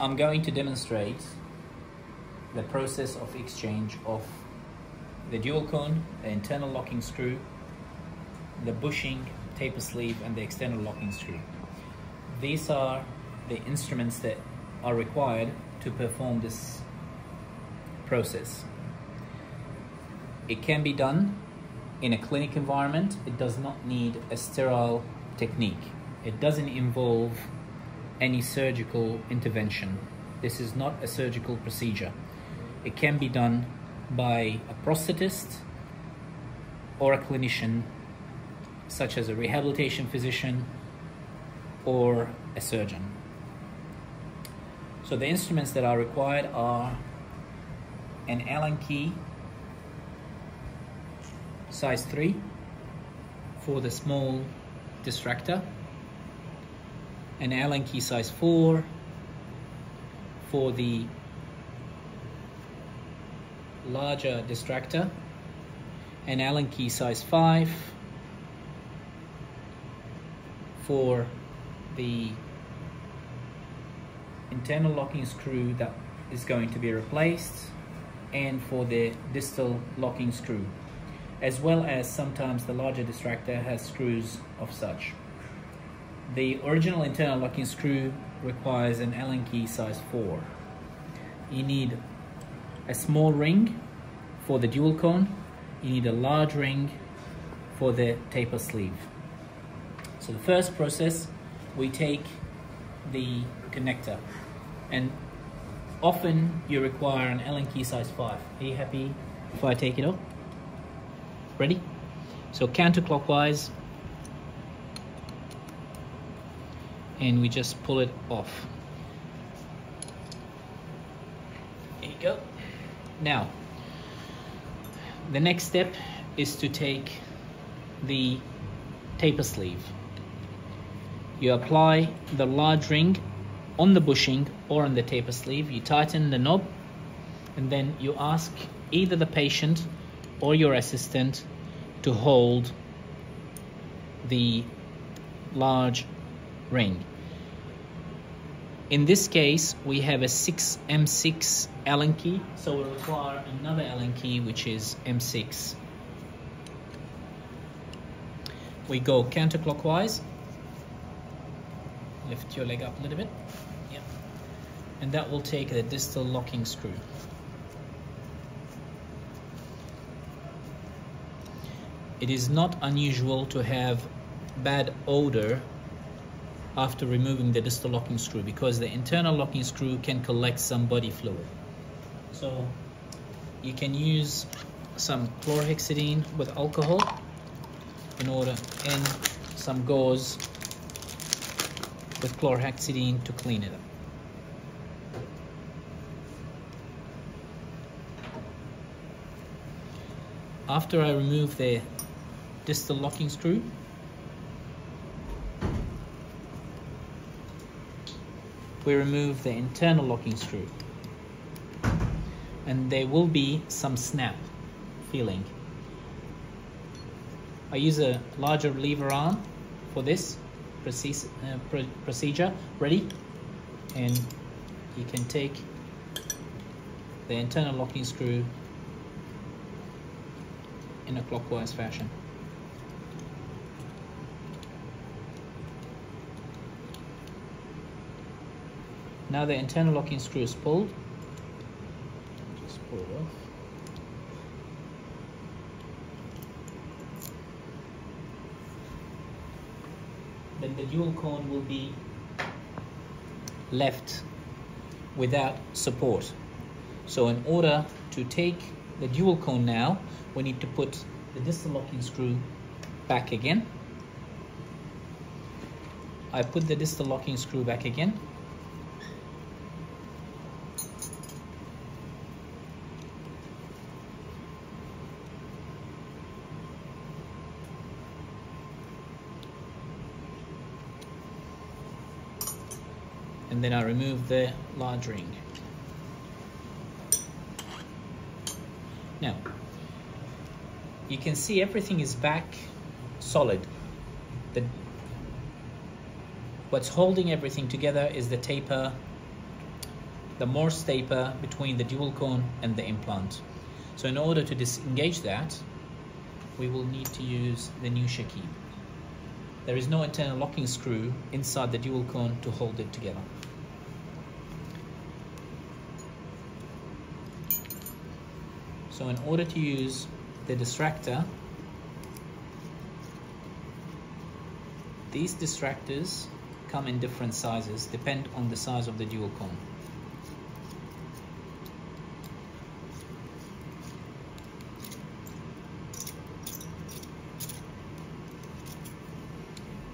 I'm going to demonstrate the process of exchange of the dual cone, the internal locking screw, the bushing, taper sleeve and the external locking screw. These are the instruments that are required to perform this process. It can be done in a clinic environment. It does not need a sterile technique. It doesn't involve any surgical intervention. This is not a surgical procedure. It can be done by a prosthetist or a clinician, such as a rehabilitation physician or a surgeon. So the instruments that are required are an Allen key size 3 for the small distractor, an Allen key size 4 for the larger distractor, an Allen key size 5 for the internal locking screw that is going to be replaced and for the distal locking screw as well as sometimes the larger distractor has screws of such. The original internal locking screw requires an Allen key size 4. You need a small ring for the dual cone, you need a large ring for the taper sleeve. So the first process, we take the connector and often you require an Allen key size 5. Are you happy if I take it off? Ready? So counterclockwise and we just pull it off. There you go. Now, the next step is to take the taper sleeve. You apply the large ring on the bushing or on the taper sleeve. You tighten the knob and then you ask either the patient or your assistant to hold the large ring. In this case, we have a 6 M6 Allen key, so we require another Allen key, which is M6. We go counterclockwise. Lift your leg up a little bit. Yeah. And that will take the distal locking screw. It is not unusual to have bad odor after removing the distal locking screw because the internal locking screw can collect some body fluid. So you can use some chlorhexidine with alcohol in order and some gauze with chlorhexidine to clean it up. After I remove the distal locking screw. We remove the internal locking screw. And there will be some snap feeling. I use a larger lever arm for this uh, procedure. Ready? And you can take the internal locking screw in a clockwise fashion. Now the internal locking screw is pulled. Just pull it off. Then the dual cone will be left without support. So in order to take the dual cone now, we need to put the distal locking screw back again. I put the distal locking screw back again and then I remove the large ring. Now, you can see everything is back solid. The, what's holding everything together is the taper the Morse taper between the dual cone and the implant. So in order to disengage that, we will need to use the new Shakib. There is no internal locking screw inside the dual cone to hold it together. So in order to use the distractor, these distractors come in different sizes, depend on the size of the dual cone.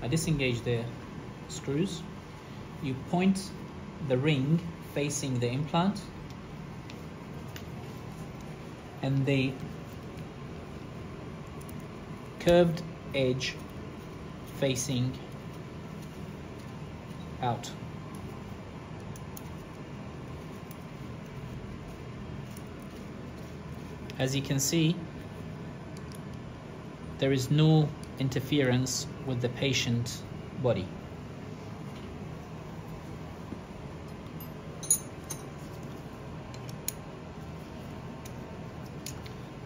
I disengage the screws. You point the ring facing the implant and the curved edge facing out. As you can see, there is no interference with the patient body.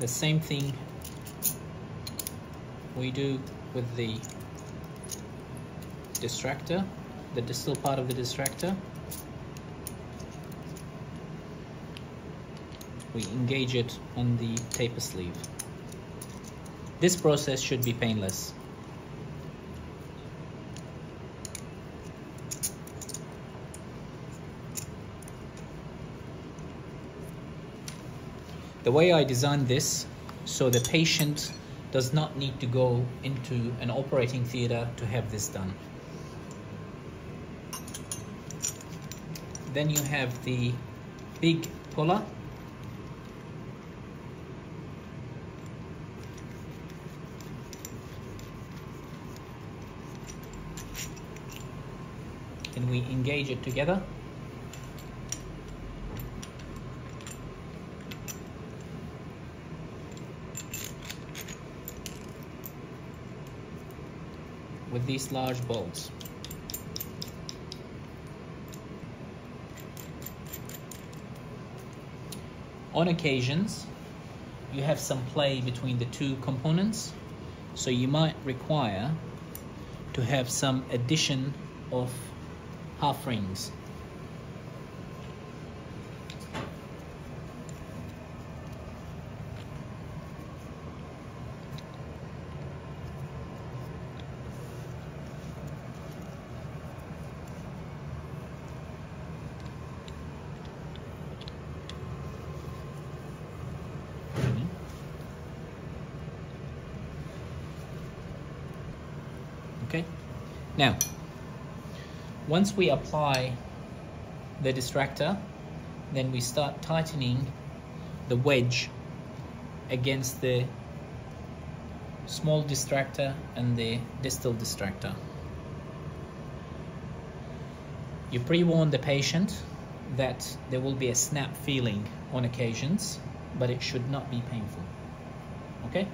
The same thing we do with the distractor, the distal part of the distractor. We engage it on the taper sleeve. This process should be painless. The way I designed this, so the patient does not need to go into an operating theater to have this done. Then you have the big puller and we engage it together. These large bolts. On occasions, you have some play between the two components, so you might require to have some addition of half rings. Okay, now once we apply the distractor, then we start tightening the wedge against the small distractor and the distal distractor. You pre-warn the patient that there will be a snap feeling on occasions, but it should not be painful. Okay?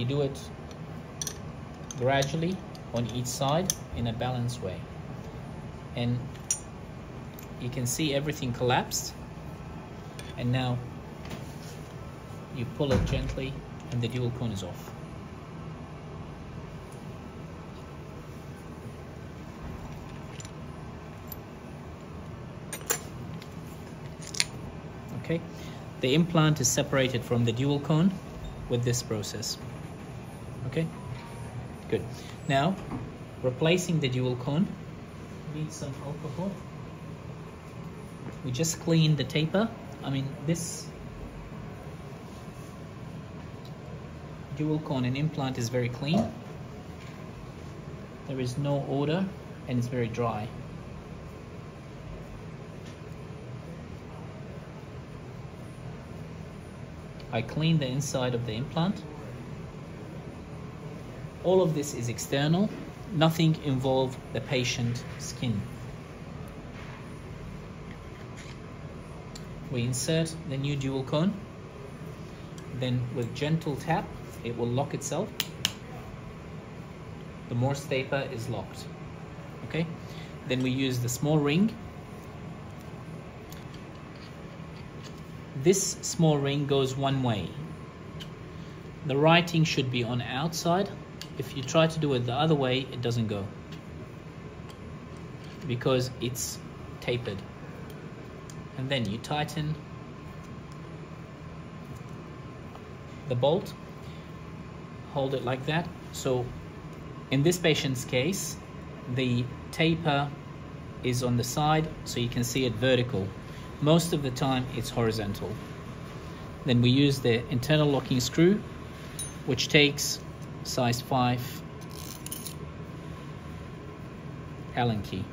You do it gradually on each side in a balanced way. And you can see everything collapsed. And now you pull it gently and the dual cone is off. Okay? The implant is separated from the dual cone with this process okay? Good. Now replacing the dual cone need some alcohol. We just clean the taper. I mean this dual cone and implant is very clean. There is no odor and it's very dry. I clean the inside of the implant all of this is external, nothing involve the patient skin. we insert the new dual cone. Then with gentle tap it will lock itself. The Morse taper is locked. Okay? Then we use the small ring. This small ring goes one way. The writing should be on outside if you try to do it the other way it doesn't go. Because it's tapered. And then you tighten the bolt hold it like that. So in this patient's case the taper is on the side so you can see it vertical. Most of the time it's horizontal. Then we use the internal locking screw which takes size 5 Allen key.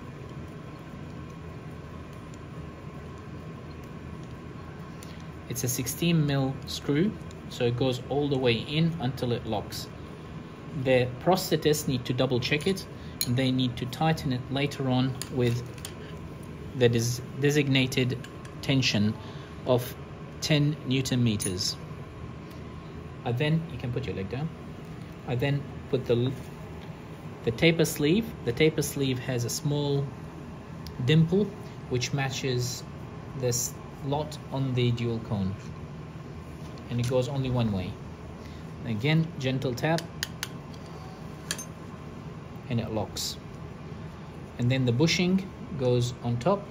It's a 16 mil screw so it goes all the way in until it locks. The prosthetists need to double check it and they need to tighten it later on with the des designated tension of 10 newton meters. I then you can put your leg down I then put the the taper sleeve. The taper sleeve has a small dimple which matches this lot on the dual cone. And it goes only one way. Again gentle tap. And it locks. And then the bushing goes on top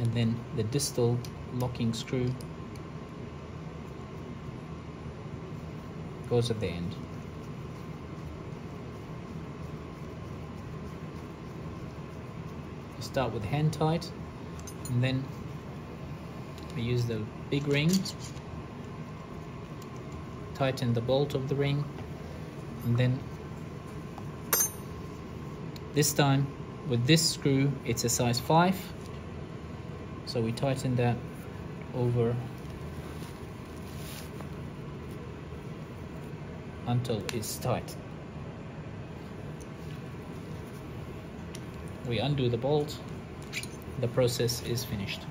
and then the distal locking screw goes at the end. You start with hand tight and then I use the big ring tighten the bolt of the ring and then this time with this screw it's a size 5 so we tighten that over until it's tight. We undo the bolt. The process is finished